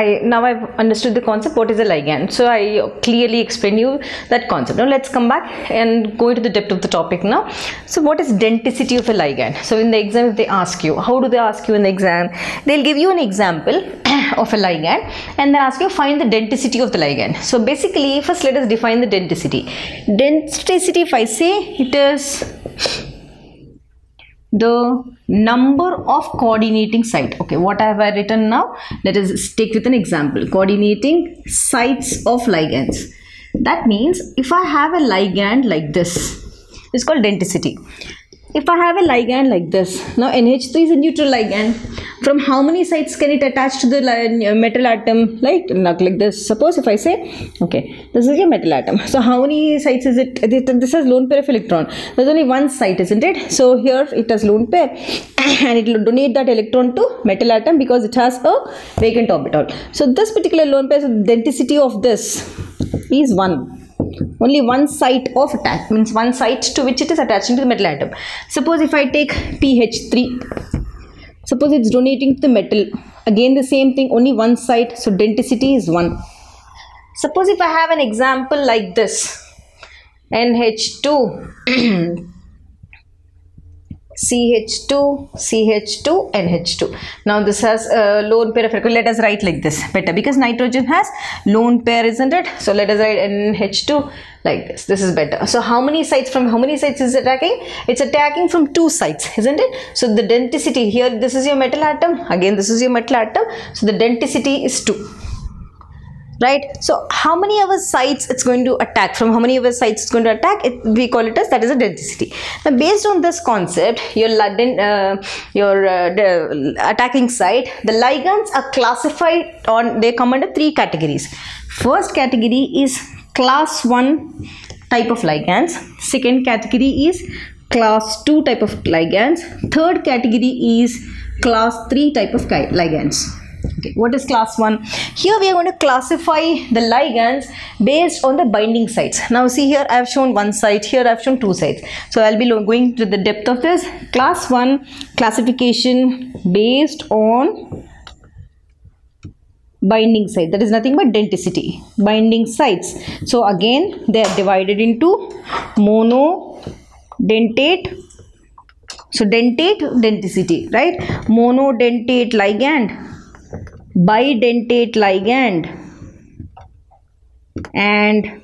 I now I've understood the concept. What is a ligand? So I clearly explained you that concept. Now let's come back and go into the depth of the topic now. So what is denticity of a ligand? So in the exam, if they ask you, how do they ask you in the exam? They'll give you an example of a ligand and they ask you find the denticity of the ligand. So basically, first let us define the denticity. Denticity, if I say it is the number of coordinating site. Okay what have i written now let us take with an example. Coordinating sites of ligands. That means if i have a ligand like this it's called denticity if I have a ligand like this, now NH3 is a neutral ligand. From how many sites can it attach to the uh, metal atom? Like, like this. Suppose if I say, okay, this is your metal atom. So how many sites is it? This has lone pair of electron. There's only one site, isn't it? So here it has lone pair and it will donate that electron to metal atom because it has a vacant orbital. So this particular lone pair, so denticity of this is 1 only one site of attack means one site to which it is attaching to the metal atom. Suppose if i take ph3 suppose it's donating to the metal. Again the same thing only one site so denticity is 1 suppose if i have an example like this nh2 CH2, CH2, NH2. Now this has a lone pair of electrons. Let us write like this better because nitrogen has lone pair, isn't it? So let us write NH2 like this. This is better. So how many sites from how many sites is attacking? It's attacking from two sites, isn't it? So the denticity here, this is your metal atom. Again, this is your metal atom. So the denticity is 2 right? So how many of our sites it's going to attack? From how many of our sites it's going to attack it, we call it as that is a denticity now based on this concept your uh, your uh, attacking site the ligands are classified on they come under three categories. First category is class 1 type of ligands second category is class 2 type of ligands third category is class 3 type of ligands okay what is class 1 here we are going to classify the ligands based on the binding sites. Now see here i have shown one site. Here i have shown two sites. So i'll be going to the depth of this. Class 1 classification based on binding site. That is nothing but denticity binding sites. So again they are divided into mono dentate so dentate denticity right? Monodentate ligand bidentate ligand and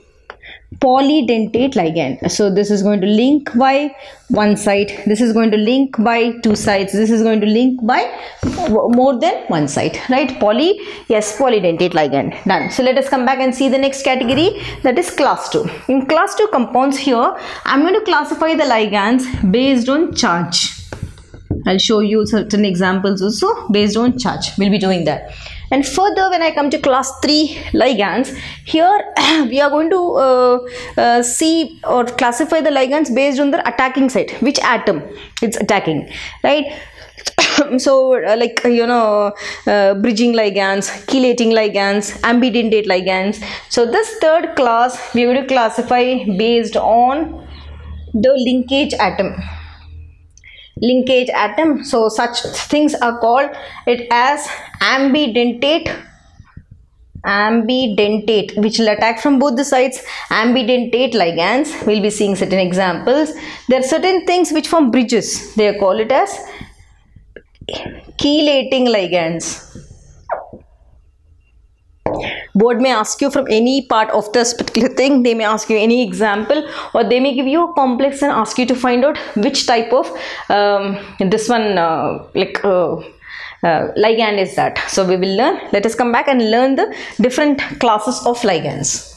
polydentate ligand. So this is going to link by one site this is going to link by two sides. This is going to link by more than one site right? Poly yes polydentate ligand. Done. So let us come back and see the next category that is class 2 in class 2 compounds here i'm going to classify the ligands based on charge I'll show you certain examples also based on charge. We'll be doing that. And further, when I come to class 3 ligands, here we are going to uh, uh, see or classify the ligands based on the attacking site, which atom it's attacking, right? so uh, like you know uh, bridging ligands chelating ligands ambidentate ligands so this third class we to classify based on the linkage atom linkage atom so such things are called it as ambidentate ambidentate which will attack from both the sides. Ambidentate ligands we'll be seeing certain examples. There are certain things which form bridges. They call it as chelating ligands board may ask you from any part of this particular thing. They may ask you any example or they may give you a complex and ask you to find out which type of um, this one uh, like uh, uh, ligand is that. So we will learn. Let us come back and learn the different classes of ligands